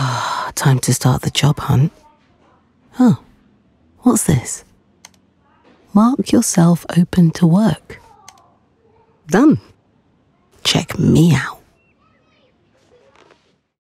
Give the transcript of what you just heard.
Time to start the job hunt. huh? what's this? Mark yourself open to work. Done. Check me out.